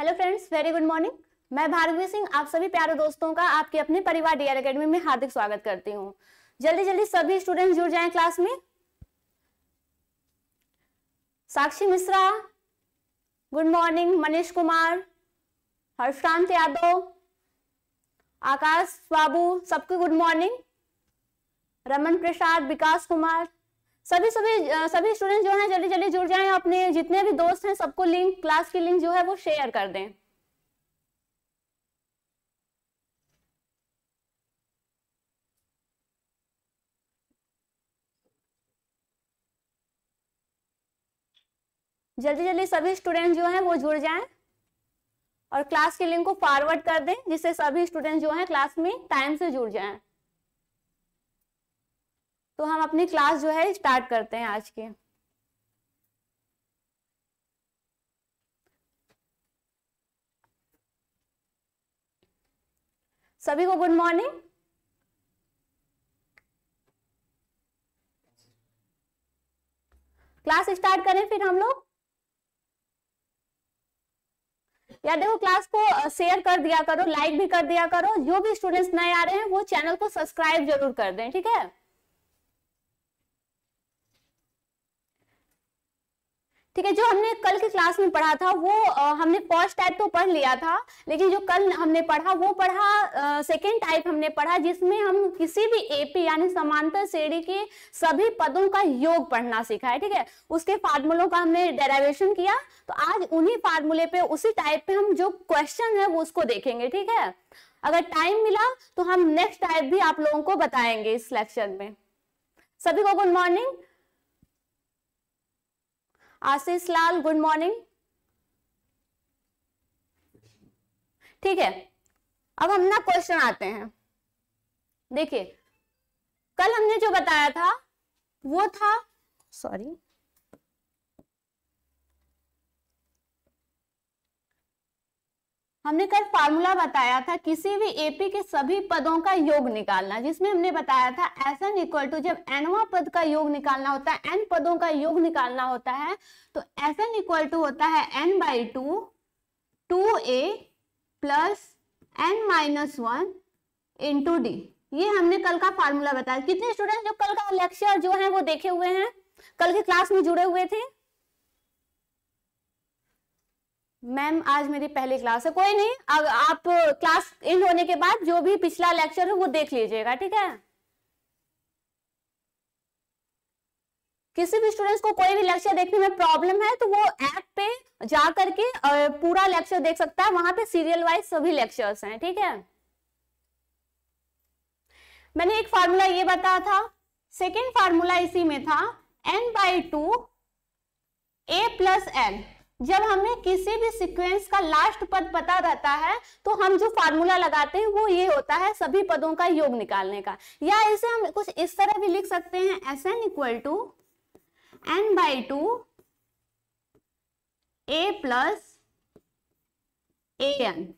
Hello friends very good morning मैं भार्गवी सिंह, आप सभी प्यारे दोस्तों का आपके अपने परिवार डीआर एकेडमी में हार्दिक स्वागत करती हूँ। जल्दी जल्दी सभी स्टूडेंट्स जुड़ जाएँ क्लास में। साक्षी मिश्रा गुड मॉर्निंग मनीष कुमार हर्षांत यादव, आकाश बाबू, सबको गुड मॉर्निंग रमन प्रसाद, विकास कुमार सभी सभी सभी स्टूडेंट जो है जल्दी जल्दी जुड़ जाएँ, अपने जितने भी दोस्त हैं, सबको लिंक क्लास की लिंक जो है, वो शेयर कर दें। जल्दी जल्दी सभी स्टूडेंट जो हैं, वो जुड़ जाएँ और क्लास की लिंक को फॉरवर्ड कर दें, जिससे सभी स्टूडेंट जो हैं क्लास में टाइम से जुड़ जाएँ। तो हम अपनी क्लास जो है स्टार्ट करते हैं आज के। सभी को गुड मॉर्निंग। क्लास स्टार्ट करें फिर हम लोग। या देखो क्लास को शेयर कर दिया करो लाइक भी कर दिया करो। जो भी स्टूडेंट्स नए आ रहे हैं, वो चैनल को सब्सक्राइब ज़रूर कर दें, ठीक है? ठीक है जो हमने कल की क्लास में पढ़ा था वो आ, हमने फ़र्स्ट टाइप तो पढ़ लिया था लेकिन जो कल हमने पढ़ा वो पढ़ा सेकेंड टाइप हमने पढ़ा जिसमें हम किसी भी एपी यानी समांतर श्रेणी के सभी पदों का योग पढ़ना सीखा है ठीक है? उसके फार्मूलों का हमने डेराइवेशन किया तो आज उन्हीं फार्मूले पे उसी टाइप पे हम जो क्वेश्चन है वो उसको देखेंगे ठीक है? अगर टाइम मिला तो हम नेक्स्ट टाइप भी आप लोगों को बताएँगे इस लेक्चर में। सभी को good morning Ashish Lal good morning ठीक है, अब हम ना क्वेश्चन आते हैं। देखिए, कल हमने जो बताया था, वो था सॉरी हमने कल फार्मूला बताया था, किसी भी एपी के सभी पदों का योग निकालना, जिसमें हमने बताया था एस एन इक्वल टू जब एनवा पद का योग निकालना होता है एन पदों का योग निकालना होता है तो एस एन इक्वल टू होता है N by two two A plus N minus one into D ये हमने कल का फार्मूला बताया। कितने स्टूडेंट जो कल का लेक्चर जो है वो देखे हुए हैं? कल की क्लास में जुड़े हुए थे? मैम, आज मेरी पहली क्लास है। कोई नहीं, अब आप क्लास एंड होने के बाद जो भी पिछला लेक्चर है वो देख लीजिएगा, ठीक है? किसी भी स्टूडेंट्स को कोई भी लेक्चर देखने में प्रॉब्लम है तो वो ऐप पे जा करके पूरा लेक्चर देख सकता है। वहाँ पे सीरियल वाइज सभी लेक्चर्स हैं, ठीक है? मैंने एक फार्मूला ये बताया था। सेकेंड फार्मूला इसी में था। N by two A plus N जब हमें किसी भी सीक्वेंस का लास्ट पद पता रहता है तो हम जो फार्मूला लगाते हैं, वो ये होता है सभी पदों का योग निकालने का। या इसे हम कुछ इस तरह भी लिख सकते हैं S n equal to n by two a plus a n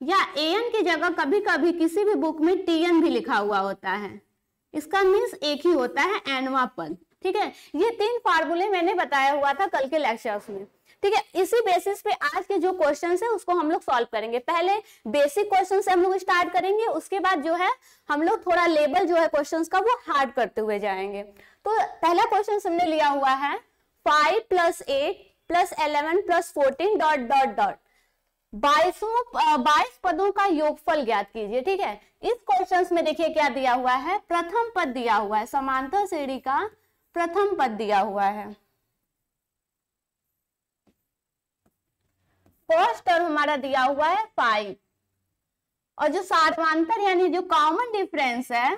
या ए एन की जगह कभी कभी किसी भी बुक में टी एन भी लिखा हुआ होता है। इसका मीन्स एक ही होता है एनवा पद। ठीक है? ये तीन फार्मूले मैंने बताया हुआ था कल के लेक्चर्स में। ठीक है? इसी बेसिस पे आज के जो क्वेश्चन है, उसको हम लोग सॉल्व करेंगे। पहले बेसिक क्वेश्चन से हम लोग स्टार्ट करेंगे, उसके बाद जो है, हम लोग थोड़ा लेवल जो है क्वेश्चन का, वो हार्ड करते हुए जाएँगे। तो पहला क्वेश्चन हमने लिया हुआ है five plus eight plus eleven plus fourteen dot dot dot बाईसों बाईस पदों का योगफल ज्ञात कीजिए, ठीक है? इस क्वेश्चन में देखिए क्या दिया हुआ है? प्रथम पद दिया हुआ है, समांतर श्रेणी का प्रथम पद दिया हुआ है। फ़र्स्ट टर्म हमारा दिया हुआ है फाइव और जो सातवांतर, यानी जो कॉमन डिफरेंस है,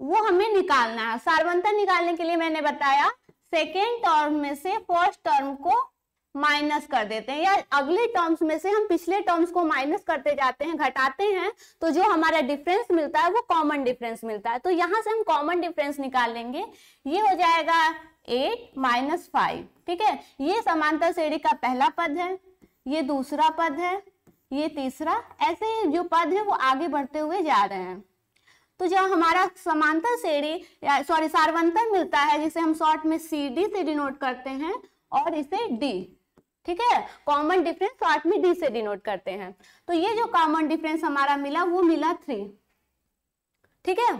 वो हमें निकालना है। सार्वंतर निकालने के लिए मैंने बताया सेकेंड टर्म में से फ़र्स्ट टर्म को माइनस कर देते हैं या अगले टर्म्स में से हम पिछले टर्म्स को माइनस करते जाते हैं, घटाते हैं तो जो हमारा डिफरेंस मिलता है वो कॉमन डिफरेंस मिलता है। तो यहाँ से हम कॉमन डिफरेंस निकाल लेंगे। ये हो जाएगा एट माइनस फाइव ठीक है? ये समांतर श्रेणी का पहला पद है, ये दूसरा पद है, ये तीसरा, ऐसे जो पद है वो आगे बढ़ते हुए जा रहे हैं। तो जब हमारा समांतर श्रेणी सॉरी सार्वंतर मिलता है, जिसे हम शॉर्ट में सी डी से डिनोट करते हैं, और इसे डी ठीक है? कॉमन डिफरेंस शॉर्ट में डी से डिनोट करते हैं। तो ये जो कॉमन डिफरेंस हमारा मिला, वो मिला थ्री ठीक है?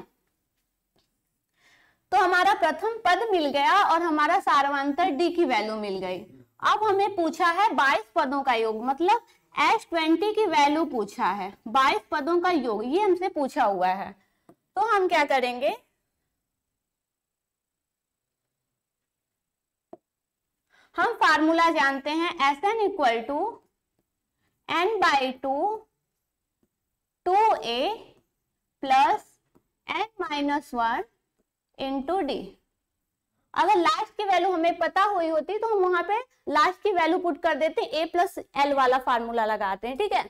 तो हमारा प्रथम पद मिल गया और हमारा सार्वंतर डी की वैल्यू मिल गई। अब हमें पूछा है 22 पदों का योग मतलब एस ट्वेंटी की वैल्यू पूछा है। 22 पदों का योग, ये हमसे पूछा हुआ है। तो हम क्या करेंगे? हम फार्मूला जानते हैं S n equal to n by two two a plus n minus one into d अगर लास्ट की वैल्यू हमें पता हुई होती तो हम वहाँ पे लास्ट की वैल्यू पुट कर देते ए प्लस एल वाला फार्मूला लगाते हैं, ठीक है?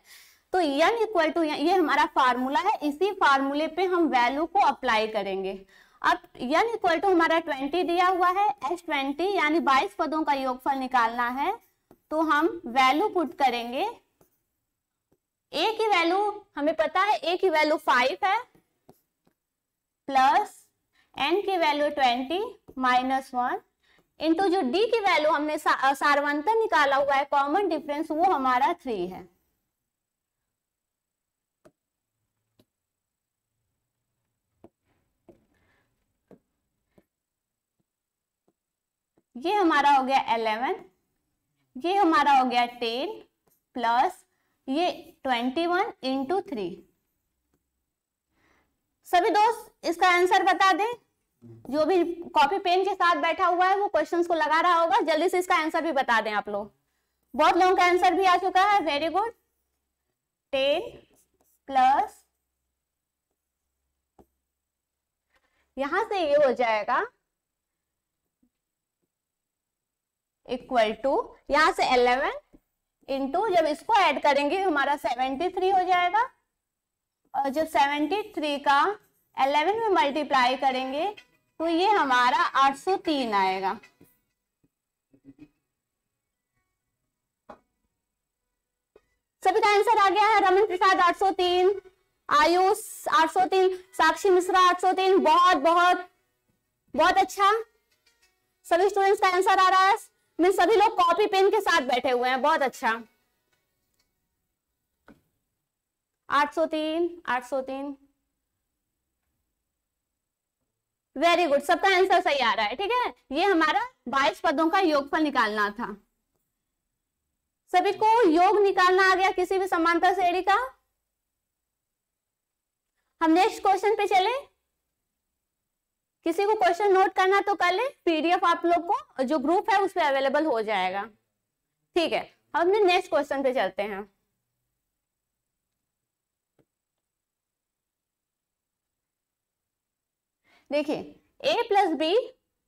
तो यन इक्वल टू ये हमारा फार्मूला है, इसी फार्मूले पे हम वैल्यू को अप्लाई करेंगे। अब यन इक्वल टू हमारा ट्वेंटी दिया हुआ है एस ट्वेंटी यानी बाईस पदों का योगफल निकालना है तो हम वैल्यू पुट करेंगे। ए की वैल्यू हमें पता है ए की वैल्यू फाइव है प्लस एन की value twenty minus one into जो डी की वैल्यू हमने सा, सारवंतर निकाला हुआ है कॉमन डिफरेंस वो हमारा थ्री है। ये हमारा हो गया एलेवन ये हमारा हो गया टेन प्लस ये ट्वेंटी वन इंटू थ्री सभी दोस्त, इसका आंसर बता दें। जो भी कॉपी पेन के साथ बैठा हुआ है, वो क्वेश्चंस को लगा रहा होगा। जल्दी से इसका आंसर भी बता दें आप लोग। बहुत लोगों का आंसर भी आ चुका है। वेरी गुड टेन प्लस यहाँ से ये हो जाएगा। इक्वल टू, यहाँ से 11 इंटू जब इसको ऐड करेंगे, हमारा 73 हो जाएगा। और जब 73 का 11 में मल्टीप्लाई करेंगे तो ये हमारा 803 आएगा। सभी का आंसर आ गया है? रमन प्रसाद 803 आयुष 803 साक्षी मिश्रा 803 बहुत बहुत बहुत अच्छा। सभी स्टूडेंट्स का आंसर आ रहा है। मैं सभी लोग कॉपी पेन के साथ बैठे हुए हैं। बहुत अच्छा। 803 803 वेरी गुड सबका आंसर सही आ रहा है, ठीक है? ये हमारा 22 पदों का योगफल निकालना था। सभी को योग निकालना आ गया किसी भी समांतर श्रेणी का? हम नेक्स्ट क्वेश्चन पे चले। किसी को क्वेश्चन नोट करना तो कर ले पीडीएफ आप लोग को जो ग्रुप है उस पर अवेलेबल हो जाएगा। ठीक है हम नेक्स्ट क्वेश्चन पे चलते हैं। देखिए a plus b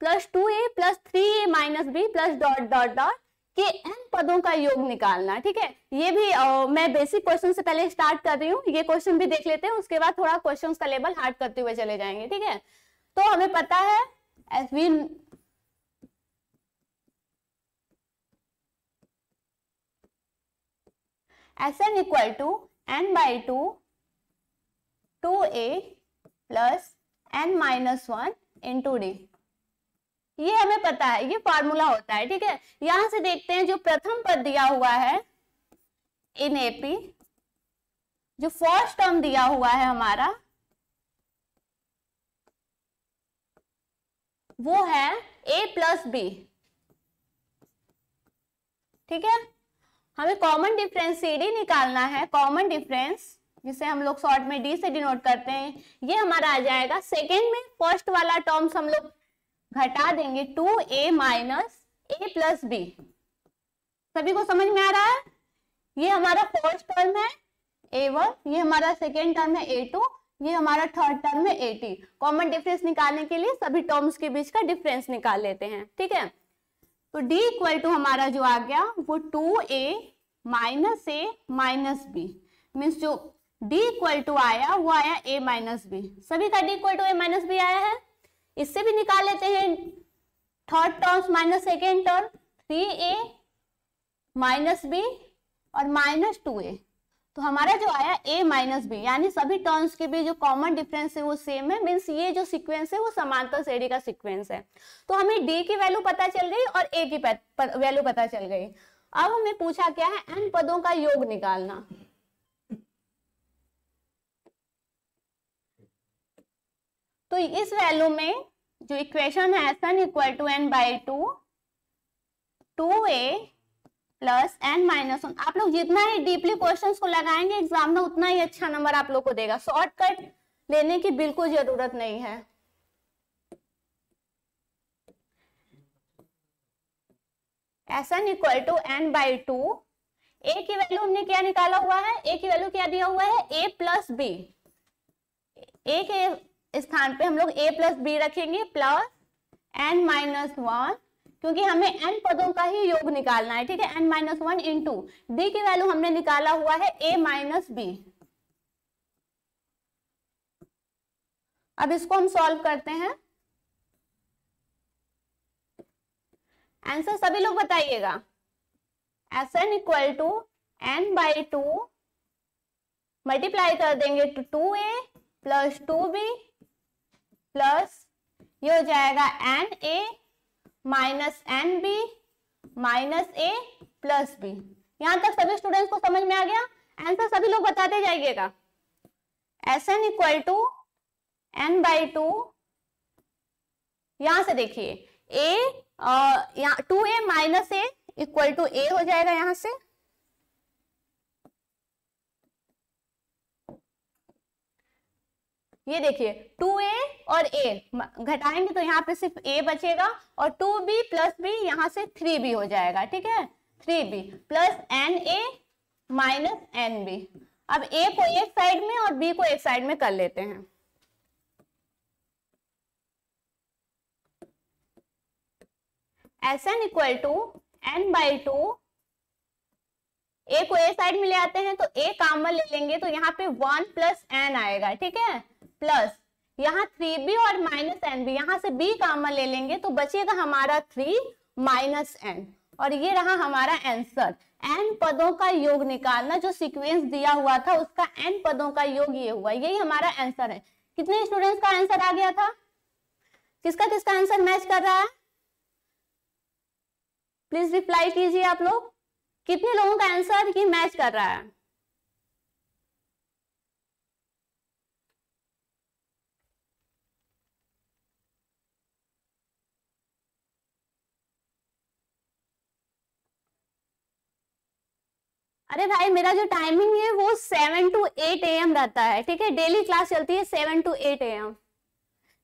plus two a plus three a minus b plus dot dot dot के एन पदों का योग निकालना ठीक है? ये भी आ, मैं बेसिक क्वेश्चन से पहले स्टार्ट कर रही हूँ ये क्वेश्चन भी देख लेते हैं उसके बाद थोड़ा क्वेश्चन का लेवल हार्ड करते हुए चले जाएँगे ठीक है? तो हमें पता है S v S n equal to n by two two a plus n minus one into d ये हमें पता है, ये फॉर्मूला होता है, ठीक है? यहाँ से देखते हैं जो प्रथम पद दिया हुआ है इन एपी जो फ़र्स्ट टर्म दिया हुआ है हमारा वो है ए प्लस बी ठीक है? हमें कॉमन डिफरेंस सी डी निकालना है। कॉमन डिफरेंस जिसे हम लोग शॉर्ट में डी से डिनोट करते हैं, ये हमारा आ जाएगा। सेकेंड में फ़र्स्ट वाला टर्म्स हम लोग घटा देंगे two a minus a plus b सभी को समझ में आ रहा है? ये हमारा फ़र्स्ट टर्म है ए वन ये हमारा सेकेंड टर्म है ए टू ये हमारा थर्ड टर्म है एटी कॉमन डिफरेंस निकालने के लिए सभी टर्म्स के बीच का डिफरेंस निकाल लेते हैं, ठीक है? तो d इक्वल टू हमारा जो आ गया, वो two a minus a minus b means जो d इक्वल टू आया, वो आया a माइनस बी सभी का d equal to a minus b आया है? इससे भी निकाल लेते हैं। Third terms minus second term three a minus b और माइनस टू ए तो हमारा जो आया a माइनस बी यानी सभी टर्म्स के बीच जो कॉमन डिफरेंस है वो सेम है मीन्स ये जो सीक्वेंस है वो समांतर श्रेणी का सीक्वेंस है। तो हमें d की वैल्यू पता चल गई और a की वैल्यू पता चल गई। अब हमें पूछा क्या है? N पदों का योग निकालना। तो इस वैल्यू में जो इक्वेशन है S n equal to n by two two a plus n minus one. आप लोग जितना ही डीपली क्वेश्चन को लगाएँगे, एग्ज़ाम में उतना ही अच्छा नंबर आप लोग को देगा। शॉर्टकट लेने की बिल्कुल ज़रूरत नहीं है। S n equal to n by two a की वैल्यू हमने क्या निकाला हुआ है? ए की वैल्यू क्या दिया हुआ है? ए प्लस बी ए के स्थान पे हम लोग ए प्लस बी रखेंगे प्लस एन माइनस वन क्योंकि हमें एन पदों का ही योग निकालना है, ठीक है? N minus one into d की वैल्यू हमने निकाला हुआ है ए माइनस बी अब इसको हम सॉल्व करते हैं। आंसर सभी लोग बताइएगा। S n equal to n by two multiply कर देंगे two a plus two b plus ये हो जाएगा n a minus n b minus a plus b. यहाँ तक सभी स्टूडेंट्स को समझ में आ गया? आंसर सभी लोग बताते जाइएगा। S n equal to n by two यहाँ से देखिए। A two a minus a equal to a हो जाएगा यहाँ से। ये देखिए टू ए और ए घटाएँगे तो यहाँ पे सिर्फ़ ए बचेगा और टू बी प्लस बी यहाँ से थ्री बी हो जाएगा, ठीक है? Three b plus n a minus n b अब ए को एक साइड में और बी को एक साइड में कर लेते हैं। S n equal to n by two a को ए साइड में ले आते हैं तो ए कामन ले लेंगे तो यहाँ पे वन प्लस एन आएगा, ठीक है? प्लस यहाँ थ्री बी और माइनस एन बी, यहाँ से बी कामन ले लेंगे तो बचेगा हमारा थ्री माइनस एन। और ये रहा हमारा आंसर। एन पदों का योग निकालना, जो सीक्वेंस दिया हुआ था, उसका एन पदों का योग ये हुआ। यही हमारा आंसर है। कितने स्टूडेंट्स का आंसर आ गया था? किसका किसका आंसर मैच कर रहा है? प्लीज़ रिप्लाई कीजिए आप लोग। कितने लोगों का आंसर ये मैच कर रहा है? अरे भाई, मेरा जो टाइमिंग है वो seven to eight A M रहता है, ठीक है? डेली क्लास चलती है seven to eight A M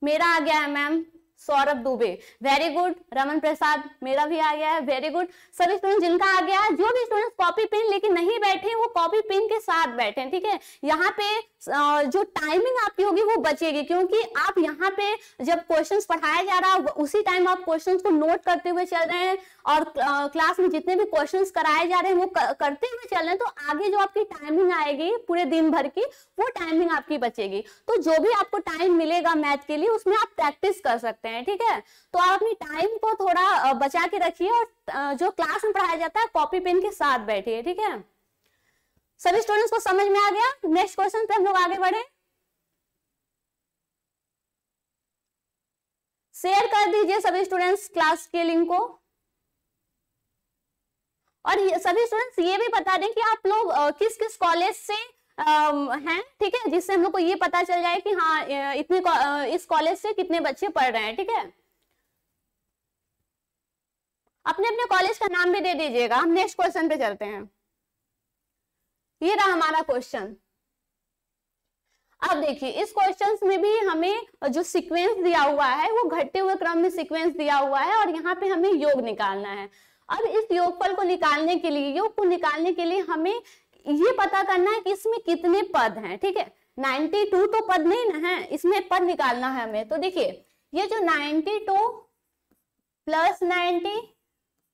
मेरा आ गया है ma'am Saurabh Dubey. Very good Raman Prasad मेरा भी आ गया है। वेरी गुड सभी स्टूडेंट जिनका आ गया जो भी स्टूडेंट कॉपी पेन लेके नहीं बैठे वो कॉपी पेन के साथ बैठे ठीक है? यहाँ पे जो टाइमिंग आपकी होगी, वो बचेगी, क्योंकि आप यहाँ पे जब क्वेश्चंस पढ़ाया जा रहा है उसी टाइम आप क्वेश्चंस को नोट करते हुए चल रहे हैं, और क्लास में जितने भी क्वेश्चंस कराए जा रहे हैं, वो करते हुए चल रहे हैं तो आगे जो आपकी टाइमिंग आएगी, पूरे दिन भर की, वो टाइमिंग आपकी बचेगी। तो जो भी आपको टाइम मिलेगा मैथ के लिए, उसमें आप प्रैक्टिस कर सकते हैं। ठीक है? तो आप अपनी टाइम को थोड़ा बचा के रखिए और जो क्लास में पढ़ाया जाता है कॉपी पेन के साथ बैठिए, ठीक है? सभी स्टूडेंट्स को समझ में आ गया? नेक्स्ट क्वेश्चन पे हम लोग आगे बढ़े। शेयर कर दीजिए सभी स्टूडेंट्स क्लास के लिंक को। और सभी स्टूडेंट्स ये भी बता दें कि आप लोग किस किस कॉलेज से हैं? ठीक है? जिससे हम लोग को ये पता चल जाए कि हाँ इतने इस कॉलेज से कितने बच्चे पढ़ रहे हैं, ठीक है? अपने अपने कॉलेज का नाम भी दे दीजिएगा। हम नेक्स्ट क्वेश्चन पे चलते हैं। ये रहा हमारा क्वेश्चन अब देखिए, इस क्वेश्चन में भी हमें जो सीक्वेंस दिया हुआ है, वो घटते हुए क्रम में सीक्वेंस दिया हुआ है और यहाँ पे हमें योग निकालना है। अब इस योगफल को निकालने के लिए, योग को निकालने के लिए हमें ये पता करना है कि इसमें कितने पद हैं, ठीक है? 92 तो पद नहीं ना है, इसमें पद निकालना है हमें। तो देखिए, ये जो 92 plus 90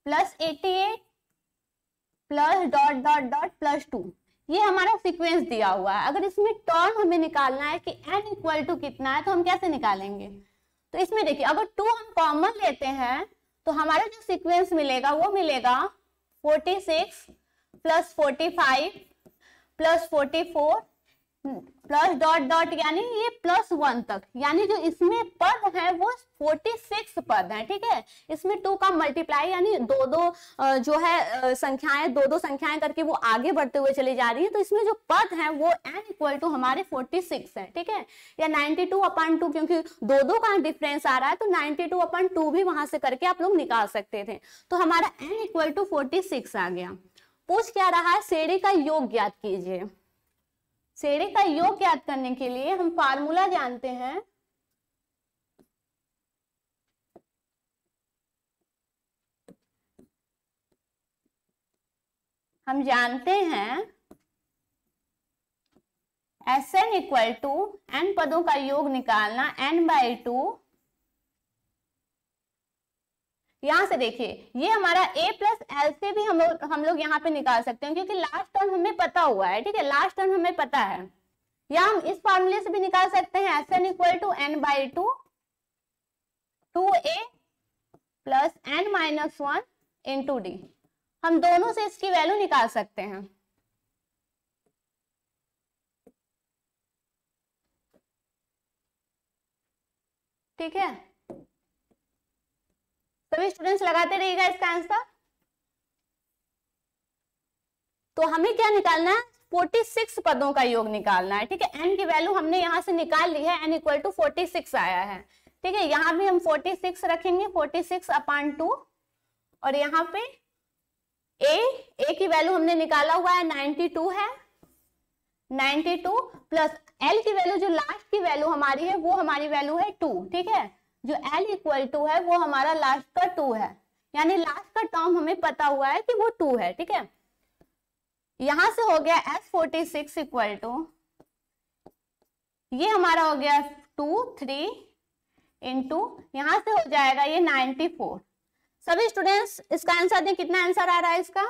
plus 88 plus dot dot dot plus two, ये हमारा सीक्वेंस दिया हुआ है। अगर इसमें टर्म हमें निकालना है कि n इक्वल टू कितना है तो हम कैसे निकालेंगे? तो इसमें देखिए, अगर टू हम कॉमन लेते हैं तो हमारा जो सीक्वेंस मिलेगा, वो मिलेगा 46 plus 45 plus forty four plus dot dot यानी ये प्लस वन तक। यानी जो इसमें पद है वो फोर्टी सिक्स पद है, ठीक है? इसमें टू का मल्टीप्लाई यानी दो दो जो है संख्याएँ, दो दो संख्याएँ करके वो आगे बढ़ते हुए चली जा रही है तो इसमें जो पद है वो एन इक्वल टू हमारे फोर्टी सिक्स है, ठीक है? या नाइनटी टू अपन टू क्योंकि दो दो का डिफरेंस आ रहा है तो नाइनटी टू अपन टू भी वहाँ से करके आप लोग निकाल सकते थे। तो हमारा n equal to forty six आ गया। पूछ क्या रहा है? श्रेणी का योग ज्ञात कीजिए। श्रेणी का योग ज्ञात करने के लिए हम फार्मूला जानते हैं। हम जानते हैं S n equal to n पदों का योग निकालना एन बाई टू यहाँ से देखिए, ये हमारा a प्लस एल से भी हम लोग हम लोग यहाँ पे निकाल सकते हैं, क्योंकि लास्ट टर्म हमें पता हुआ है, ठीक है? लास्ट टर्म हमें पता है। या हम इस फॉर्मूले से भी निकाल सकते हैं S n equal to n by two two a plus n minus one into d हम दोनों से इसकी वैल्यू निकाल सकते हैं। ठीक है? सभी स्टूडेंट्स लगाते रहिएगा इसका आंसर तो हमें क्या निकालना है? 46 पदों का योग निकालना है, ठीक है? एन की वैल्यू हमने यहाँ से निकाल ली है एन इक्वल टू फोर्टी आया है, ठीक है? यहाँ भी हम 46 रखेंगे 46 सिक्स अपान टू और यहाँ पे ए ए की वैल्यू हमने निकाला हुआ है 92 है 92 प्लस एल की वैल्यू जो लास्ट की वैल्यू हमारी है, वो हमारी वैल्यू है टू ठीक है? जो एल इक्वल टू है, वो हमारा लास्ट का टू है। यानी लास्ट का टर्म हमें पता हुआ है कि वो टू है, ठीक है? यहाँ से हो गया S forty six equal to ये हमारा हो गया टू थ्री इंटू यहाँ से हो जाएगा ये नाइनटी फोर सभी स्टूडेंट्स इसका आंसर दें, कितना आंसर आ रहा है इसका?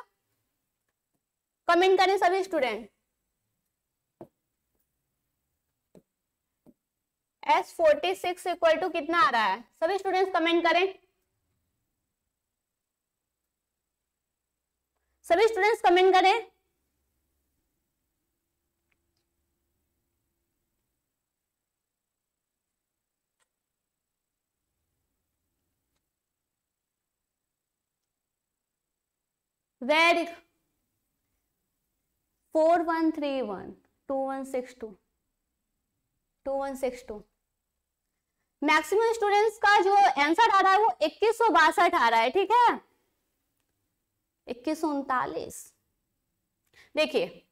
कमेंट करें सभी student S forty six equal to कितना आ रहा है? सभी स्टूडेंट्स कमेंट करें। सभी स्टूडेंट्स कमेंट करें। Very four one three one two one six two two one six two maximum students का जो आंसर आ रहा है वो इक्कीस आ रहा है, ठीक है? इक्कीस उनतालीस। देखिए,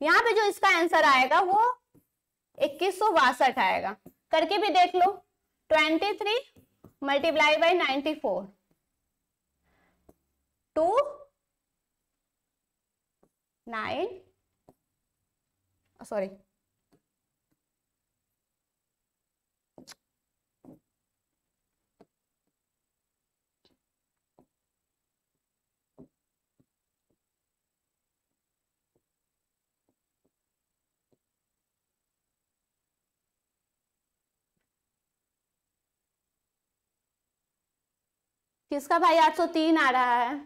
यहाँ पे जो इसका आंसर आएगा वो इक्कीस आएगा। करके भी देख लो twenty three multiply by ninety four two nine sorry किसका भाई 803 आ रहा है?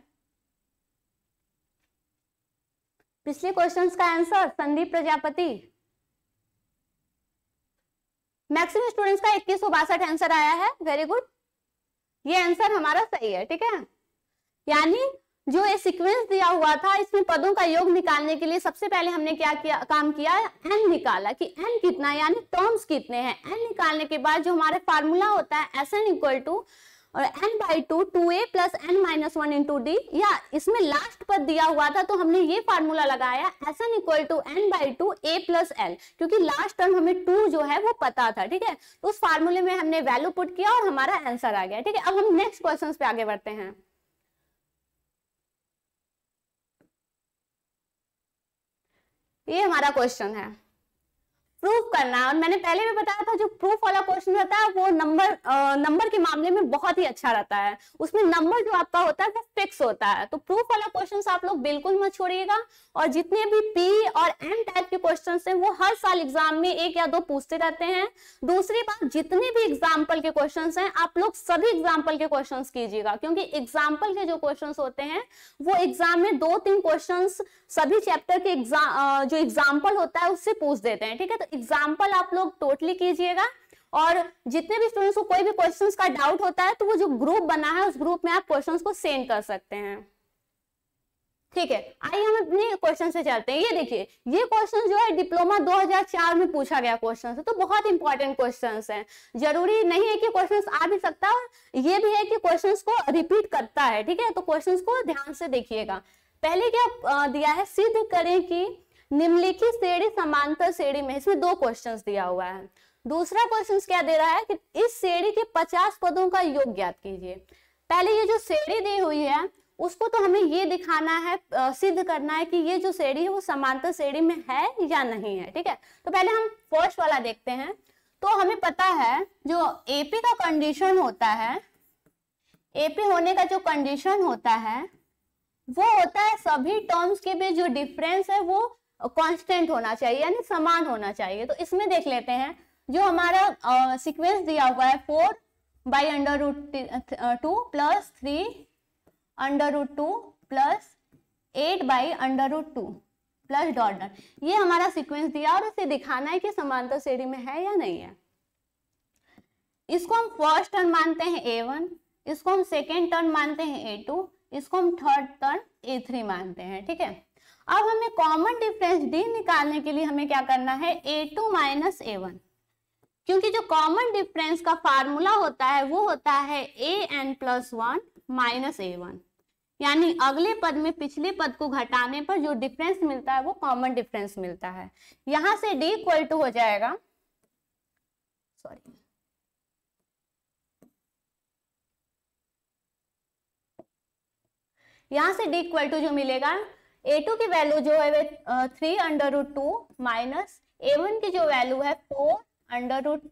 पिछले क्वेश्चंस का answer Sandeep Prajapati. Maximum students का इक्कीस सौ बासठ आंसर आया है। वेरी गुड ये आंसर हमारा सही है, ठीक है? यानी जो ये सीक्वेंस दिया हुआ था, इसमें पदों का योग निकालने के लिए सबसे पहले हमने क्या किया, काम किया? एन निकाला कि एन कितना यानी टर्म्स कितने हैं? एन निकालने के बाद जो हमारे फार्मूला होता है एस एन इक्वल टू और n by two two a plus n minus one into d या इसमें लास्ट पद दिया हुआ था तो हमने ये फार्मूला लगाया S n equal to n by two a plus l क्योंकि लास्ट टर्म हमें टू जो है वो पता था, ठीक है? तो उस फार्मूले में हमने वैल्यू पुट किया और हमारा आंसर आ गया, ठीक है? अब हम नेक्स्ट क्वेश्चन पे आगे बढ़ते हैं। ये हमारा क्वेश्चन है। प्रूफ करना। और मैंने पहले भी बताया था, जो प्रूफ वाला क्वेश्चन रहता है, वो नंबर नंबर के मामले में बहुत ही अच्छा रहता है। उसमें नंबर जो आपका होता है, वो फिक्स होता है। तो प्रूफ वाला क्वेश्चन आप लोग बिल्कुल मत छोड़िएगा। और जितने भी पी और एम टाइप के क्वेश्चन हैं, वो हर साल एग्ज़ाम में एक या दो पूछते रहते हैं। दूसरी बात, जितने भी एग्ज़ाम्पल के क्वेश्चन हैं, आप लोग सभी एग्ज़ाम्पल के क्वेश्चन कीजिएगा। क्योंकि एग्ज़ाम्पल के जो क्वेश्चन होते हैं, वो एग्ज़ाम में दो तीन क्वेश्चन सभी चैप्टर के एग्ज़ाम जो एग्ज़ाम्पल होता है, उससे पूछ देते हैं, ठीक है? तो एग्ज़ाम्पल आप लोग टोटली कीजिएगा। और जितने भी स्टूडेंट्स को कोई भी क्वेश्चंस का डाउट होता है तो वो जो ग्रुप बना है, उस ग्रुप में आप क्वेश्चंस को सेंड कर सकते हैं। ठीक है, आइए हम अपने क्वेश्चन से चलते हैं। ये देखिए, ये क्वेश्चन जो है डिप्लोमा 2004 में पूछा गया क्वेश्चन तो बहुत इंपॉर्टेंट क्वेश्चन है। ज़रूरी नहीं है कि क्वेश्चन आ भी सकता है ये भी है कि क्वेश्चन को रिपीट करता है, ठीक है? तो क्वेश्चन को ध्यान से देखिएगा। पहले क्या दिया है, सिद्ध करें कि निम्नलिखित श्रेणी, समांतर श्रेणी में, इसमें दो क्वेश्चन दिया हुआ है। दूसरा क्वेश्चन क्या दे रहा है कि इस श्रेणी के 50 पदों का योग ज्ञात कीजिए। पहले ये जो श्रेणी दी हुई है, उसको तो हमें ये दिखाना है सिद्ध करना है कि ये जो श्रेणी है, वो समांतर श्रेणी में है या नहीं है, ठीक है? तो पहले हम फ़र्स्ट वाला देखते हैं। तो हमें पता है, जो एपी का कंडीशन होता है एपी होने का जो कंडीशन होता है, वो होता है सभी टर्म्स के बीच जो डिफरेंस है, वो कांस्टेंट होना चाहिए, यानी समान होना चाहिए। तो इसमें देख लेते हैं, जो हमारा सीक्वेंस दिया हुआ है four by under root two plus three under root two plus eight by under root two plus dot dot ये हमारा सीक्वेंस दिया और इसे दिखाना है कि समांतर श्रेणी में है या नहीं है। इसको हम फ़र्स्ट टर्न मानते हैं ए वन इसको हम सेकेंड टर्न मानते हैं ए टू इसको हम थर्ड टर्न ए थ्री मानते हैं, ठीक है? अब हमें कॉमन डिफरेंस डी निकालने के लिए हमें क्या करना है? A two minus a one क्योंकि जो कॉमन डिफरेंस का फार्मूला होता है, वो होता है a n plus one minus a one यानी अगले पद में पिछले पद को घटाने पर जो डिफरेंस मिलता है, वो कॉमन डिफरेंस मिलता है। यहाँ से डी इक्वल टू हो जाएगा। सॉरी यहाँ से डी इक्वल टू जो मिलेगा ए टू की वैल्यू जो है three under root two minus a one की जो वैल्यू है फोर अंडर रूट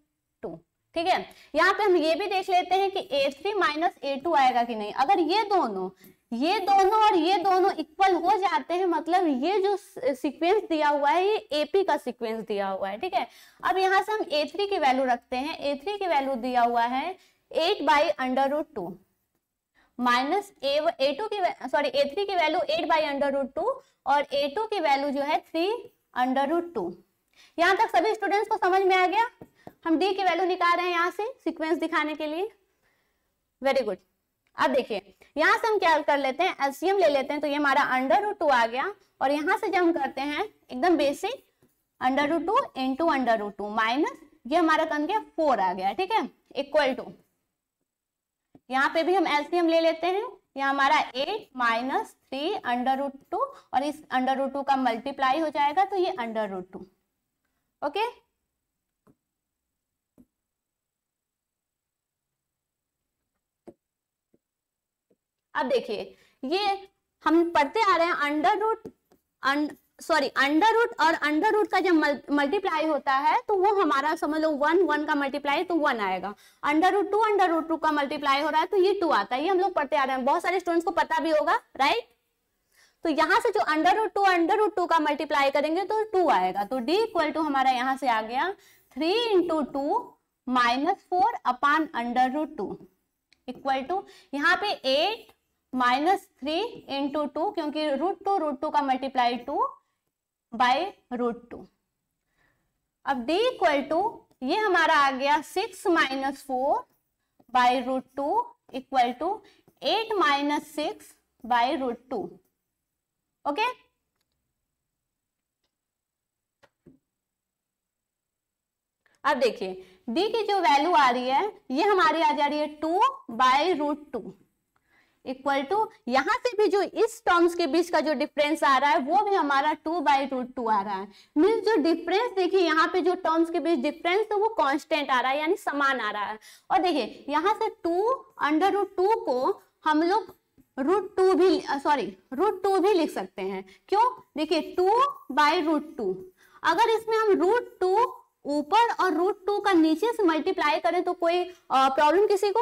टू ठीक है? यहाँ पे हम ये भी देख लेते हैं कि a three minus a two आएगा कि नहीं। अगर ये दोनों ये दोनों और ये दोनों इक्वल हो जाते हैं मतलब ये जो सीक्वेंस दिया हुआ है, ये एपी का सीक्वेंस दिया हुआ है। ठीक है? अब यहाँ से हम ए थ्री की वैल्यू रखते हैं। ए थ्री की वैल्यू दिया हुआ है eight by under root two minus a a two की सॉरी ए थ्री की value eight by under root two और ए टू की वैल्यू जो है थ्री अंडर रूट टू। यहाँ तक सभी स्टूडेंट्स को समझ में आ गया? हम डी की वैल्यू निकाल रहे हैं यहाँ से सीक्वेंस दिखाने के लिए। वेरी गुड अब देखिए, यहाँ से हम क्या कर लेते हैं? एलसीएम ले लेते हैं तो ये हमारा अंडर रूट टू आ गया। और यहाँ से जब हम करते हैं, एकदम basic under root two into under root two. Minus ये हमारा कन गया फोर आ गया, ठीक है? इक्वल टू यहाँ पे भी हम एलसीएम ले लेते हैं। यहाँ हमारा eight minus three under root two और इस अंडर रूट टू का मल्टीप्लाई हो जाएगा तो ये अंडर रूट टू ओके अब देखिए, ये हम पढ़ते आ रहे हैं under root sorry under root और अंडर रूट का जब मल्टीप्लाई होता है तो वो हमारा समझ लो वन वन का मल्टीप्लाई तो वन आएगा। Under root two under root two का मल्टीप्लाई हो रहा है तो ये टू आता है। ये हम लोग पढ़ते आ रहे हैं। बहुत सारे स्टूडेंट्स को पता भी होगा राइट तो यहाँ से जो under root two under root two का मल्टीप्लाई करेंगे तो टू आएगा। तो डी इक्वल टू हमारा यहाँ से आ गया। Three into two minus four upon under root two equal to यहाँ पे eight minus three into two क्योंकि रूट टू रूट टू का multiply two by root two अब d इक्वल टू ये हमारा आ गया six minus four by root two equal to eight minus six by root two okay अब देखिए, d की जो वैल्यू आ रही है, ये हमारी आ जा रही है two by root two equal to, यहाँ से भी जो इस टर्म्स के बीच का जो डिफरेंस आ रहा है, वो भी हमारा टू बाई रूट टू आ रहा है। मीन जो डिफरेंस देखिए, यहाँ पे जो टर्म्स के बीच डिफरेंस तो वो कांस्टेंट आ रहा है, यानी समान आ रहा है। और देखिए, यहाँ से टू अंडर रूट टू को हम लोग रूट टू भी सॉरी रूट टू भी लिख सकते हैं। क्यों? देखिए टू बाई रूट टू अगर इसमें हम रूट टू ऊपर और रूट टू का नीचे से मल्टीप्लाई करें तो कोई प्रॉब्लम किसी को?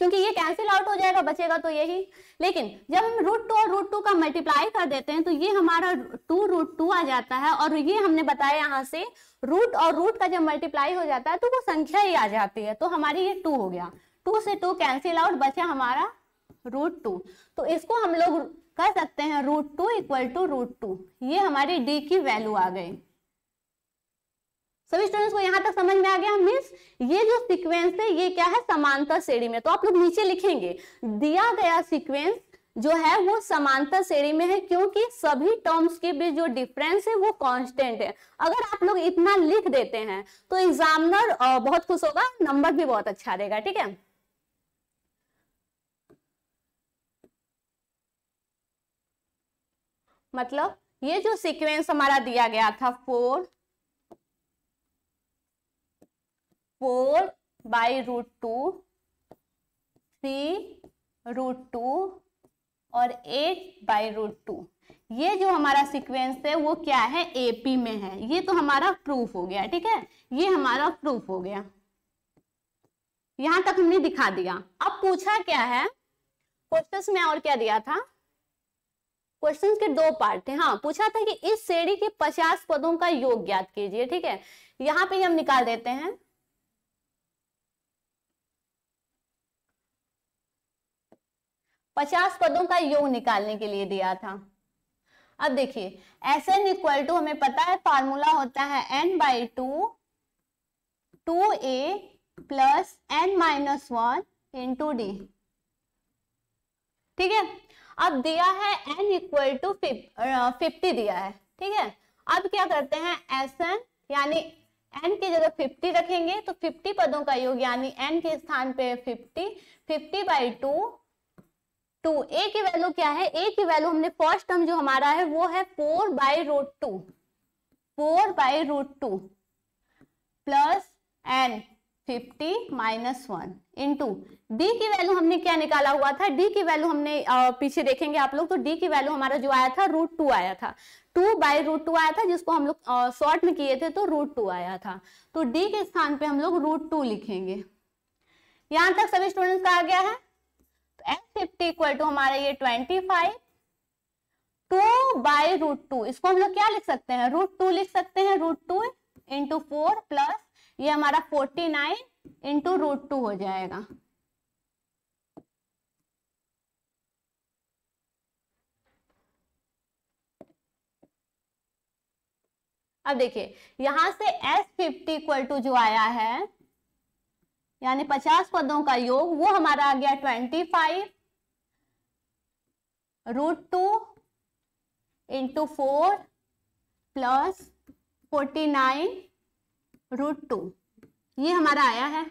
क्योंकि ये कैंसिल आउट हो जाएगा, बचेगा तो यही। लेकिन जब हम रूट टू और रूट टू का मल्टीप्लाई कर देते हैं तो ये हमारा टू रूट टू आ जाता है और ये हमने बताया यहाँ से रूट और रूट का जब मल्टीप्लाई हो जाता है तो वो संख्या ही आ जाती है। तो हमारी ये टू हो गया। टू से टू कैंसिल आउट बचा हमारा रूट टू तो इसको हम लोग कर सकते हैं root two equal to root two ये हमारी डी की वैल्यू आ गई। सभी स्टूडेंट्स को यहाँ तक समझ में आ गया मीन्स ये जो सीक्वेंस है, ये क्या है? समांतर श्रेणी में। तो आप लोग नीचे लिखेंगे, दिया गया सीक्वेंस जो है, वो समांतर श्रेणी में है क्योंकि सभी टर्म्स के बीच जो डिफरेंस है, वो कांस्टेंट है। अगर आप लोग इतना लिख देते हैं तो एग्जामिनर बहुत खुश होगा नंबर भी बहुत अच्छा रहेगा ठीक है? मतलब ये जो सीक्वेंस हमारा दिया गया था four four by root two, three root two और एट बाई रूट टू। ये जो हमारा सीक्वेंस है, वो क्या है? एपी में है। ये तो हमारा प्रूफ हो गया, ठीक है? ये हमारा प्रूफ हो गया। यहाँ तक हमने दिखा दिया। अब पूछा क्या है? क्वेश्चन में और क्या दिया था? क्वेश्चन के दो पार्ट थे। हाँ पूछा था कि इस श्रेणी के पचास पदों का योग ज्ञात कीजिए, ठीक है? यहाँ पे हम निकाल देते हैं। पचास पदों का योग निकालने के लिए दिया था। अब देखिए एस एन इक्वल टू हमें पता है फार्मूला होता है n by two two a plus n minus one into d ठीक है? अब दिया है एन इक्वल टू फिफ्टी दिया है। ठीक है? अब क्या करते हैं एस एन यानी एन की जगह फिफ्टी रखेंगे तो फिफ्टी पदों का योग, यानी एन के स्थान पे fifty fifty by two two a की वैल्यू क्या है? ए की वैल्यू हमने फ़र्स्ट टर्म जो हमारा है वो है four by root two four by root two plus n fifty minus one into d की वैल्यू हमने क्या निकाला हुआ था? डी की वैल्यू हमने आ, पीछे देखेंगे आप लोग तो डी की वैल्यू हमारा जो आया था रूट टू आया था. टू बाई रूट टू आया था जिसको हम लोग शॉर्ट में किए थे तो रूट टू आया था. तो डी के स्थान पे हम लोग रूट टू लिखेंगे. यहाँ तक सभी स्टूडेंट्स का आ गया है? एन फिफ्टी इक्वल टू हमारा ये twenty five two by root two इसको हम लोग क्या लिख सकते हैं? रूट टू लिख सकते हैं। Root two into four plus ये हमारा forty nine into root two हो जाएगा। अब देखिए, यहाँ से एस फिफ्टी इक्वल टू जो आया है यानी पचास पदों का योग, वो हमारा आ गया twenty five root two into four plus forty nine root two ये हमारा आया है।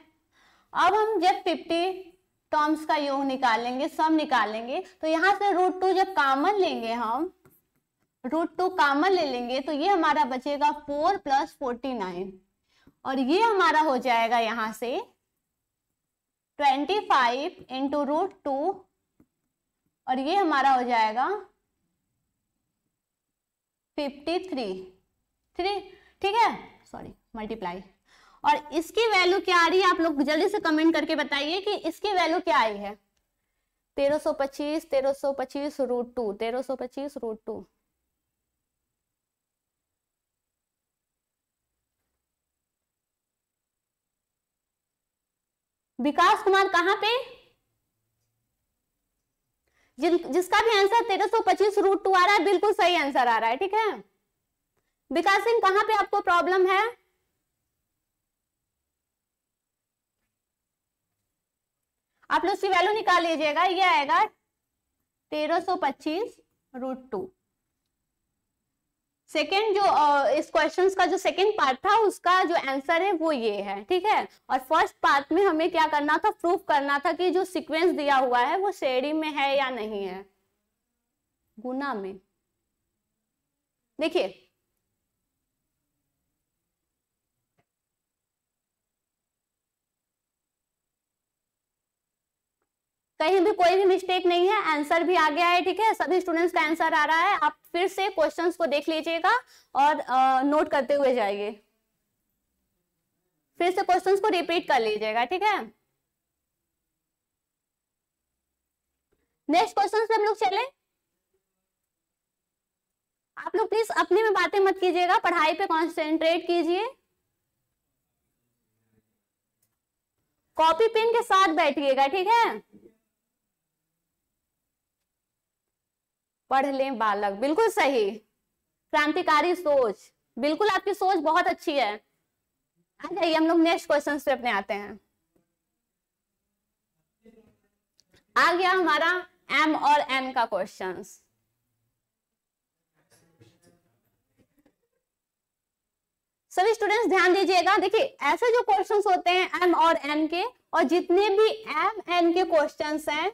अब हम जब फिफ्टी टर्म्स का योग निकालेंगे सम निकालेंगे तो यहाँ से रूट टू जब कामन लेंगे हम रूट टू कामन ले लेंगे तो ये हमारा बचेगा फोर प्लस फोर्टी नाइन और ये हमारा हो जाएगा यहाँ से twenty five into root two और ये हमारा हो जाएगा फिफ्टी थ्री थ्री ठीक है? सॉरी मल्टीप्लाई और इसकी वैल्यू क्या आ रही है? आप लोग जल्दी से कमेंट करके बताइए कि इसकी वैल्यू क्या आई है? तेरह सौ पच्चीस, तेरह सौ पच्चीस रूट टू तेरह सौ पच्चीस रूट टू विकास कुमार कहाँ पे? जिन, जिसका भी आंसर तेरह सौ पच्चीस रूट टू आ रहा है, बिल्कुल सही आंसर आ रहा है, ठीक है? विकास सिंह, कहाँ पे आपको प्रॉब्लम है? आप लोग वैल्यू निकाल लीजिएगा, ये आएगा तेरह सौ पच्चीस रूट टू सेकेंड जो इस क्वेश्चन का जो सेकेंड पार्ट था, उसका जो आंसर है, वो ये है, ठीक है? और फ़र्स्ट पार्ट में हमें क्या करना था? प्रूफ करना था कि जो सिक्वेंस दिया हुआ है, वो श्रेणी में है या नहीं है। गुना में। देखिए कहीं भी कोई भी मिस्टेक नहीं है आंसर भी आ गया है ठीक है? सभी स्टूडेंट्स का आंसर आ रहा है। आप फिर से क्वेश्चंस को देख लीजिएगा और नोट करते हुए जाइए। फिर से क्वेश्चंस को रिपीट कर लीजिएगा, ठीक है? नेक्स्ट क्वेश्चन पे हम लोग चले। आप लोग प्लीज़ अपने में बातें मत कीजिएगा, पढ़ाई पे कंसंट्रेट कीजिए। कॉपी पेन के साथ बैठिएगा, ठीक है? पढ़ लें बालक। बिल्कुल सही। क्रांतिकारी सोच। बिल्कुल आपकी सोच बहुत अच्छी है। आ जाइए, हम लोग नेक्स्ट क्वेश्चन पे अपने आते हैं। आ गया हमारा एम और एन का क्वेश्चन सभी स्टूडेंट्स ध्यान दीजिएगा। देखिए, ऐसे जो क्वेश्चंस होते हैं एम और एन के, और जितने भी एम एन के क्वेश्चंस हैं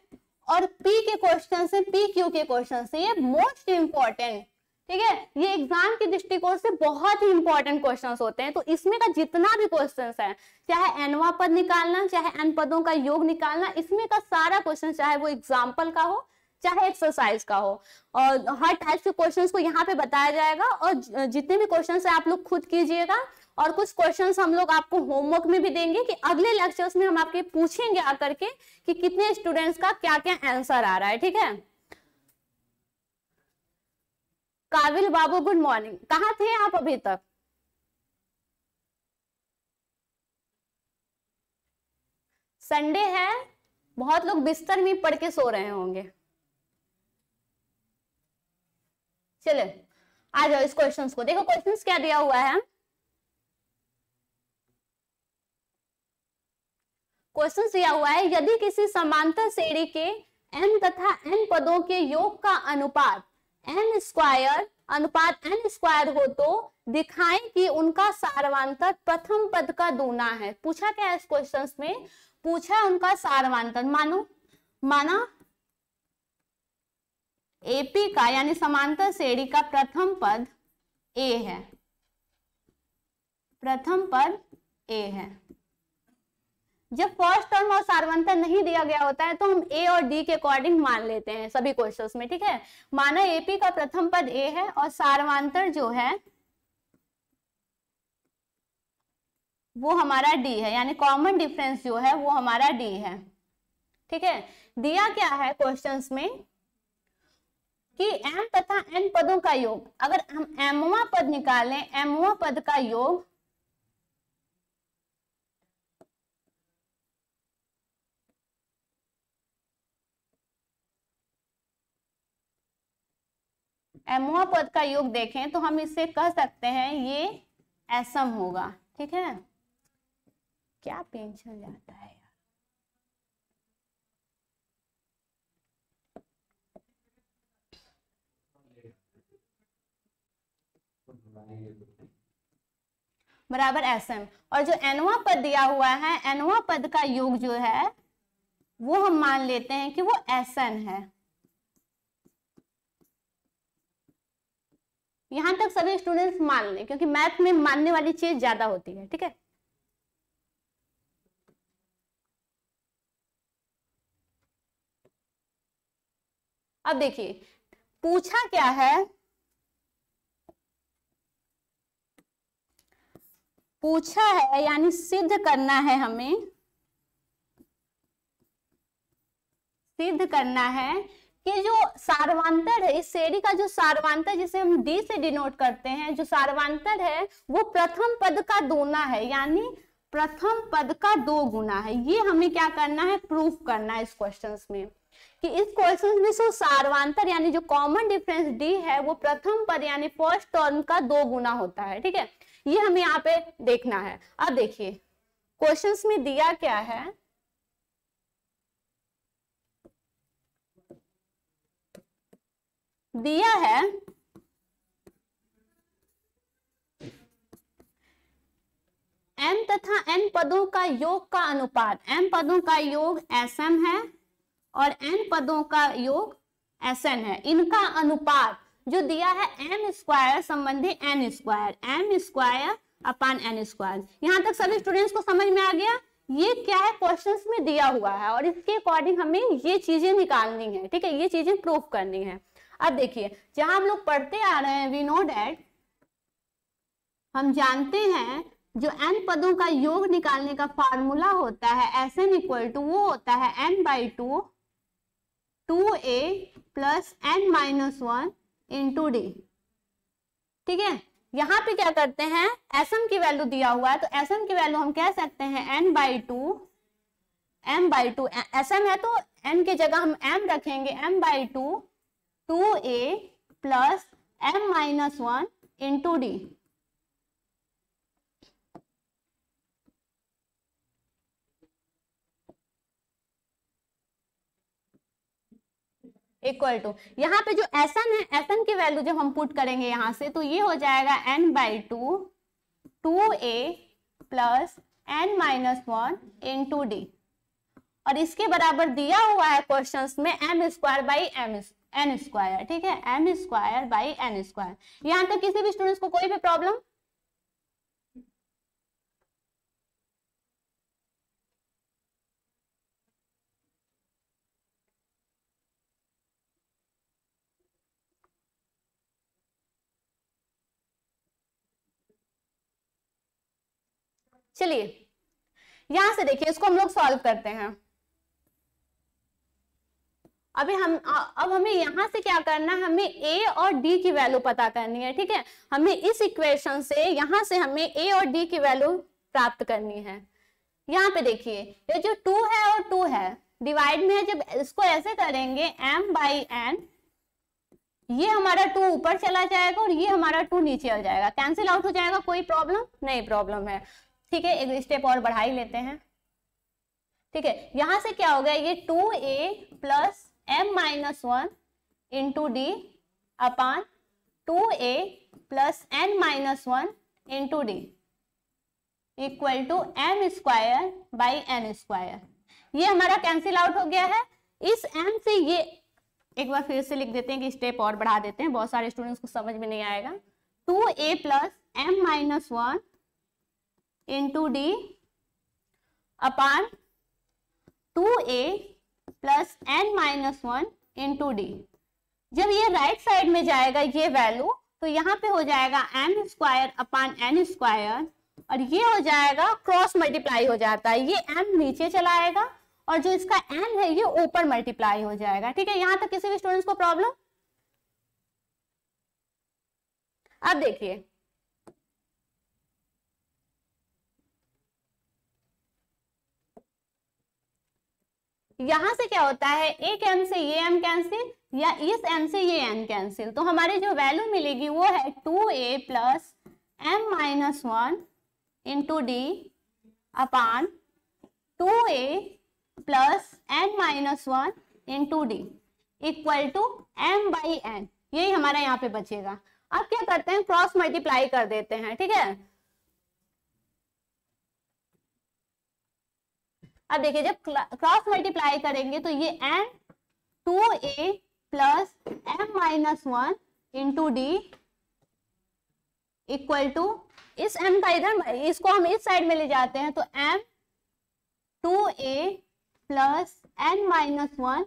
और पी के क्वेश्चन हैं पी क्यू के क्वेश्चंस हैं ये मोस्ट इंपॉर्टेंट ठीक है? ये एग्ज़ाम के दृष्टिकोण से बहुत ही इंपॉर्टेंट क्वेश्चन होते हैं। तो इसमें का जितना भी क्वेश्चन है, चाहे एनवा पद निकालना, चाहे एन पदों का योग निकालना, इसमें का सारा क्वेश्चन चाहे वो एग्ज़ाम्पल का हो, चाहे एक्सरसाइज का हो, और हर टाइप के क्वेश्चंस को यहाँ पे बताया जाएगा। और जितने भी क्वेश्चंस है आप लोग खुद कीजिएगा। और कुछ क्वेश्चंस हम लोग आपको होमवर्क में भी देंगे कि अगले लेक्चर्स में हम आपके पूछेंगे आकर के कि कितने स्टूडेंट्स का क्या क्या आंसर आ रहा है, ठीक है? काबिल बाबू गुड मॉर्निंग कहा थे आप अभी तक? संडे है। बहुत लोग बिस्तर में पढ़ के सो रहे होंगे। चले आ जाओ इस क्वेश्चंस को। देखो क्वेश्चंस क्या दिया हुआ है? क्वेश्चन दिया हुआ है, यदि किसी समांतर श्रेणी के एन तथा एन पदों के योग का अनुपात एन स्क्वायर अनुपात एन स्क्वायर हो तो दिखाएँ कि उनका सारवांतर प्रथम पद का दूना है। पूछा क्या है इस क्वेश्चन में? पूछा उनका सारवांतर। मानो, माना एपी का यानी समांतर श्रेणी का प्रथम पद ए है। प्रथम पद ए है। जब फ़र्स्ट टर्म और सारवंतर नहीं दिया गया होता है तो हम ए और डी के अकॉर्डिंग मान लेते हैं सभी क्वेश्चंस में, ठीक है? माना एपी का प्रथम पद ए है और सारवांतर जो है, वो हमारा डी है, यानी कॉमन डिफरेंस जो है, वो हमारा डी है। ठीक है? दिया क्या है क्वेश्चंस में कि एम तथा एन पदों का योग, अगर हम एमवा पद निकालें एमवा पद का योग एमुआ पद का योग देखें तो हम इसे कह सकते हैं, ये एसम होगा। ठीक है? क्या पेंशन जाता है बराबर एस एम और जो एनवा पद दिया हुआ है, एनवा पद का योग जो है, वो हम मान लेते हैं कि वो एस एन है। यहाँ तक सभी स्टूडेंट्स मान लें, क्योंकि मैथ में मानने वाली चीज़ ज़्यादा होती है, ठीक है? अब देखिए, पूछा क्या है? पूछा है, यानी सिद्ध करना है हमें। सिद्ध करना है कि जो सारवांतर है, इस श्रेणी का जो सारवांतर जिसे हम डी से डिनोट करते हैं, जो सारवांतर है, वो प्रथम पद का दोना है, यानी प्रथम पद का दो गुना है। ये हमें क्या करना है? प्रूफ करना है इस क्वेश्चन में कि इस क्वेश्चन में जो सारवांतर, यानी जो कॉमन डिफरेंस डी है, वो प्रथम पद, यानी फ़र्स्ट टर्म का दो गुना होता है, ठीक है? ये हमें यहाँ पे देखना है। अब देखिए क्वेश्चंस में दिया क्या है? दिया है। एम तथा एन पदों का योग का अनुपात। एम पदों का योग एस एम है और एन पदों का योग एस एन है। इनका अनुपात जो दिया है एम स्क्वायर संबंधी n square m square upon n square यहाँ तक सभी स्टूडेंट्स को समझ में आ गया? ये क्या है? क्वेश्चंस में दिया हुआ है और इसके अकॉर्डिंग हमें ये चीज़ें निकालनी है। ठीक है? ये चीज़ें प्रूफ करनी है। अब देखिए, जहाँ हम लोग पढ़ते आ रहे हैं वी नो डैट हम जानते हैं जो एन पदों का योग निकालने का फार्मूला होता है एस एन इक्वल टू वो होता है n by two two a plus n minus one into d ठीक है? यहाँ पे क्या करते हैं? एस एम की वैल्यू दिया हुआ है तो एस एम की वैल्यू हम कह सकते हैं n by two m by two s m है तो एन की जगह हम एम रखेंगे m by two two a plus m minus one into d. Equal to. यहाँ पे जो एस एन है एस एन की वैल्यू जब हम पुट करेंगे यहाँ से तो ये हो जाएगा n by two two a plus n minus one into d. और इसके बराबर दिया हुआ है क्वेश्चंस में m square by m n square ठीक है? M square by n square यहाँ तक किसी भी स्टूडेंट्स को कोई भी प्रॉब्लम चलिए, यहाँ से देखिए, इसको हम लोग सॉल्व करते हैं। अभी हम अब हमें यहाँ से क्या करना है? हमें ए और डी की वैल्यू पता करनी है, ठीक है? हमें इस इक्वेशन से, यहाँ से हमें ए और डी की वैल्यू प्राप्त करनी है। यहाँ पे देखिए, ये जो टू है और टू है डिवाइड में है, जब इसको ऐसे करेंगे एम बाई एन ये हमारा टू ऊपर चला जाएगा और ये हमारा टू नीचे आ जाएगा। कैंसिल आउट हो जाएगा, कोई प्रॉब्लम नहीं प्रॉब्लम है। ठीक है, एक स्टेप और बढ़ा ही लेते हैं। ठीक है, यहाँ से क्या हो गया? ये two a plus m minus one into d upon two a plus n minus one into d equal to m square by n square ये हमारा कैंसिल आउट हो गया है। इस एम से ये, एक बार फिर से लिख देते हैं कि स्टेप और बढ़ा देते हैं। बहुत सारे स्टूडेंट्स को समझ में नहीं आएगा। Two a plus m minus one into d upon two a plus n minus one into d. जब ये राइट साइड में जाएगा ये वैल्यू तो यहाँ पे हो जाएगा m square upon n square, और ये हो जाएगा, क्रॉस मल्टीप्लाई हो जाता है। ये एम नीचे चला आएगा, और जो इसका एन है, ये ऊपर मल्टीप्लाई हो जाएगा। ठीक है, यहाँ तक किसी भी स्टूडेंट्स को प्रॉब्लम अब देखिए यहाँ से क्या होता है? एक एम से ये एम कैंसिल या इस एम से ये एम कैंसिल तो हमारे जो वैल्यू मिलेगी वो है two a plus m minus one into d upon two a plus n minus one into d equal to m by n यही हमारा यहाँ पे बचेगा। अब क्या करते हैं? क्रॉस मल्टीप्लाई कर देते हैं, ठीक है? अब देखिए, जब क्रॉस मल्टीप्लाई करेंगे तो ये n two a plus m minus one into d equal to इस एम का इधर, इसको हम इस साइड में ले जाते हैं तो m two a plus n minus one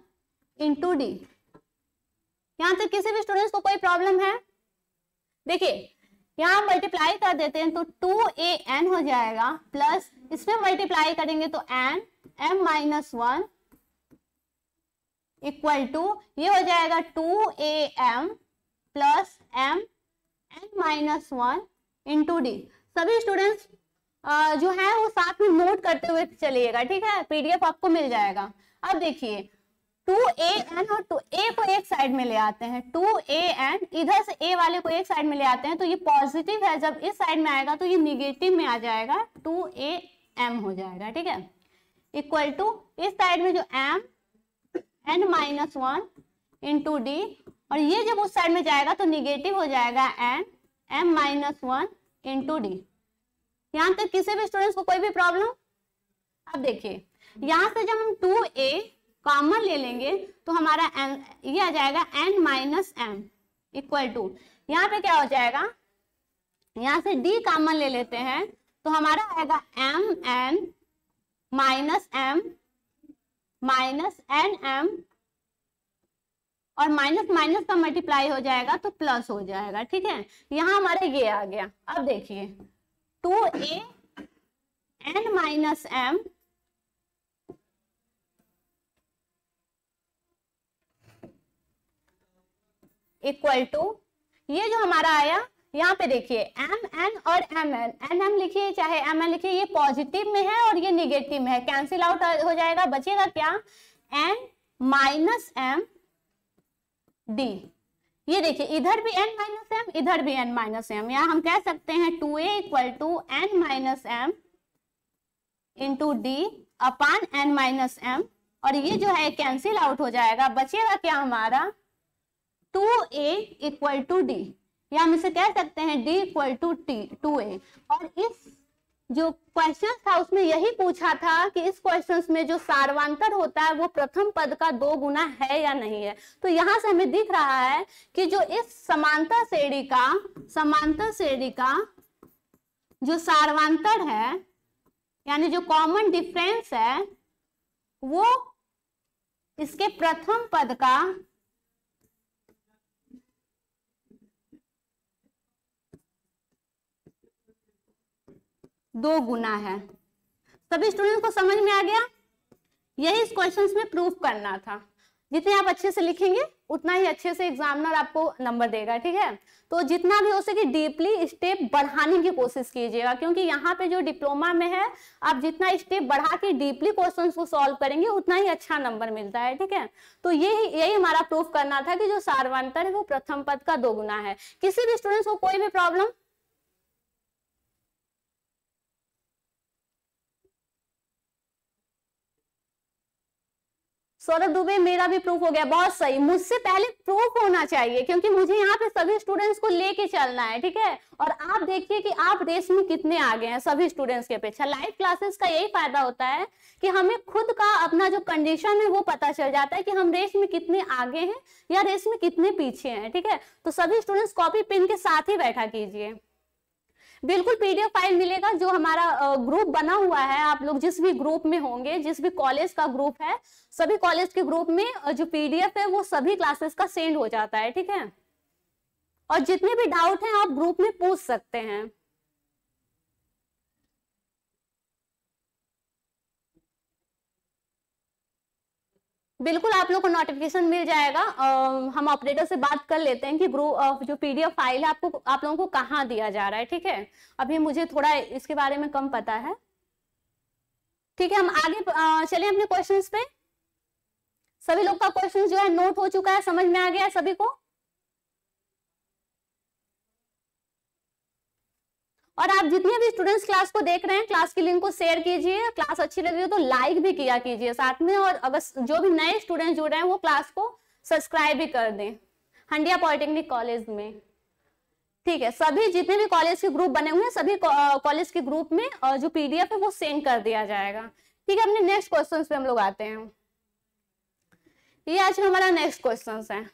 into d यहाँ तक किसी भी स्टूडेंट्स को कोई प्रॉब्लम है? देखिए, यहाँ मल्टीप्लाई कर देते हैं तो टू ए एन हो जाएगा प्लस इसमें मल्टीप्लाई करेंगे तो n m minus one equal to ये हो जाएगा two a m plus m n minus one into d सभी स्टूडेंट्स जो है वो साथ में नोट करते हुए चलिएगा, ठीक है? पीडीएफ आपको मिल जाएगा। अब देखिए टू ए एन और टू ए को एक साइड में ले आते हैं। टू ए एन इधर से ए वाले को एक साइड में ले आते हैं तो ये पॉजिटिव है। जब इस साइड में आएगा तो ये निगेटिव में आ जाएगा। टू ए एम हो जाएगा, ठीक है? इक्वल टू इस साइड में जो m n minus one into d और ये जब उस साइड में जाएगा तो निगेटिव हो जाएगा n m minus one into d यहाँ तक किसी भी स्टूडेंट्स को कोई भी प्रॉब्लम अब देखिए, यहाँ से जब हम टू ए कॉमन ले लेंगे तो हमारा एन ये आ जाएगा n minus m equal to यहाँ पे क्या हो जाएगा? यहाँ से डी कॉमन ले लेते हैं तो हमारा आएगा m n minus m minus n m और माइनस माइनस का मल्टीप्लाई हो जाएगा तो प्लस हो जाएगा, ठीक है? यहाँ हमारा ये आ गया। अब देखिए two a n minus m equal to ये जो हमारा आया यहाँ पे देखिए एम एन और एम एन एन एम लिखिए, चाहे एम एन लिखिए, ये पॉजिटिव में है और ये निगेटिव में है। कैंसिल आउट हो जाएगा, बचेगा क्या? एन माइनस एम डी ये देखिए, इधर भी एन माइनस एम इधर भी एन माइनस एम या हम कह सकते हैं two a equal to n minus m into d upon n minus m और ये जो है कैंसिल आउट हो जाएगा। बचेगा क्या हमारा? Two a equal to d या हम इसे कह सकते हैं d equal to t two a और इस जो क्वेश्चन था, उसमें यही पूछा था कि इस क्वेश्चन में जो सारवांतर होता है, वो प्रथम पद का दो गुना है या नहीं है। तो यहाँ से हमें दिख रहा है कि जो इस समांतर श्रेणी का, समांतर श्रेणी का जो सारवांतर है, यानी जो कॉमन डिफरेंस है, वो इसके प्रथम पद का दो गुना है। सभी स्टूडेंट को समझ में आ गया? यही इस क्वेश्चन में प्रूफ करना था। जितने आप अच्छे से लिखेंगे, उतना ही अच्छे से एग्जामिनर आपको नंबर देगा, ठीक है? तो जितना भी हो सके डीपली स्टेप बढ़ाने की कोशिश कीजिएगा, क्योंकि यहाँ पे जो डिप्लोमा में है, आप जितना स्टेप बढ़ा के डीपली क्वेश्चन को सॉल्व करेंगे, उतना ही अच्छा नंबर मिलता है, ठीक है? तो यही यही हमारा प्रूफ करना था कि जो सार्वंतर है वो प्रथम पद का दो गुना है। किसी भी स्टूडेंट्स को कोई भी प्रॉब्लम सौरभ दुबे, मेरा भी प्रूफ हो गया। बहुत सही। मुझसे पहले प्रूफ होना चाहिए, क्योंकि मुझे यहाँ पे सभी स्टूडेंट्स को लेके चलना है, ठीक है? और आप देखिए कि आप रेस में कितने आगे हैं सभी स्टूडेंट्स के अपेक्षा। लाइव क्लासेस का यही फ़ायदा होता है कि हमें खुद का अपना जो कंडीशन है, वो पता चल जाता है कि हम रेस में कितने आगे हैं या रेस में कितने पीछे हैं, ठीक है? तो सभी स्टूडेंट्स कॉपी पेन के साथ ही बैठा कीजिए। बिल्कुल पीडीएफ फ़ाइल मिलेगा, जो हमारा ग्रुप बना हुआ है। आप लोग जिस भी ग्रुप में होंगे, जिस भी कॉलेज का ग्रुप है, सभी कॉलेज के ग्रुप में जो पीडीएफ है, वो सभी क्लासेस का सेंड हो जाता है, ठीक है? और जितने भी डाउट हैं, आप ग्रुप में पूछ सकते हैं। बिल्कुल आप लोग को नोटिफिकेशन मिल जाएगा। आ, हम ऑपरेटर से बात कर लेते हैं कि ग्रुप जो पीडीएफ फ़ाइल है आपको आप लोगों को कहाँ दिया जा रहा है ठीक है? अभी मुझे थोड़ा इसके बारे में कम पता है। ठीक है हम आगे चले अपने क्वेश्चन पे। सभी लोग का क्वेश्चन जो है नोट हो चुका है समझ में आ गया सभी को? और आप जितने भी स्टूडेंट्स क्लास को देख रहे हैं क्लास की लिंक को शेयर कीजिए क्लास अच्छी लगी हो तो लाइक भी किया कीजिए साथ में और अगर जो भी नए स्टूडेंट जुड़ रहे हैं, वो क्लास को सब्सक्राइब भी कर दें। हंडिया पॉलिटेक्निक कॉलेज में। ठीक है, सभी जितने भी कॉलेज के ग्रुप बने हुए हैं, सभी कॉलेज के ग्रुप में जो पीडीएफ है, वो सेंड कर दिया जाएगा। ठीक है, अपने नेक्स्ट क्वेश्चन पे हम लोग आते हैं। ये आज हमारा नेक्स्ट क्वेश्चन है।